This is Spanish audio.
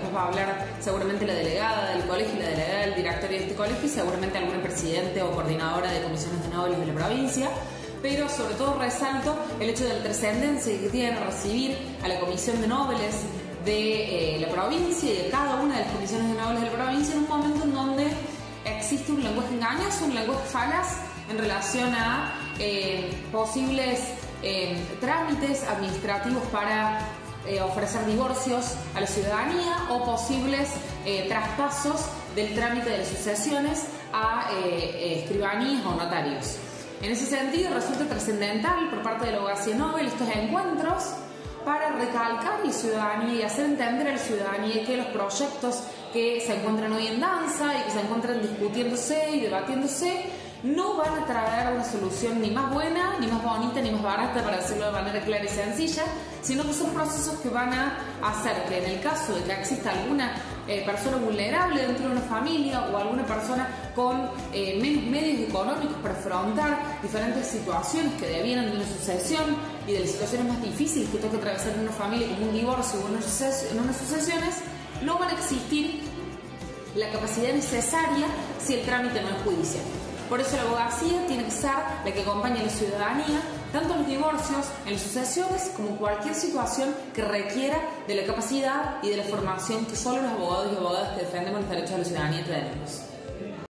después va a hablar seguramente la delegada del colegio, la delegada del directorio de este colegio y seguramente algún presidente o coordinadora de comisiones de nobles de la provincia. Pero sobre todo resalto el hecho de la trascendencia que tiene recibir a la Comisión de Nobles de eh, la provincia y de cada una de las comisiones de nobles de la provincia en un momento en donde existe un lenguaje engañoso, un lenguaje falaz en relación a eh, posibles eh, trámites administrativos para ofrecer divorcios a la ciudadanía o posibles traspasos del trámite de las sucesiones a escribanías o notarios. En ese sentido, resulta trascendental por parte de la abogacía Nobel estos encuentros para recalcar a la ciudadanía y hacer entender a la ciudadanía que los proyectos que se encuentran hoy en danza y que se encuentran discutiéndose y debatiéndose no van a traer una solución ni más buena, ni más bonita, ni más barata, para decirlo de manera clara y sencilla, sino que son procesos que van a hacer que en el caso de que exista alguna eh, persona vulnerable dentro de una familia o alguna persona con eh, medios económicos para afrontar diferentes situaciones que devienen de una sucesión y de las situaciones más difíciles que toca atravesar en una familia como un divorcio o en unas sucesiones, no van a existir la capacidad necesaria si el trámite no es judicial. Por eso la abogacía tiene que ser la que acompañe a la ciudadanía, tanto en los divorcios, en las sucesiones, como cualquier situación que requiera de la capacidad y de la formación que solo los abogados y abogadas que defendemos los derechos de la ciudadanía tenemos.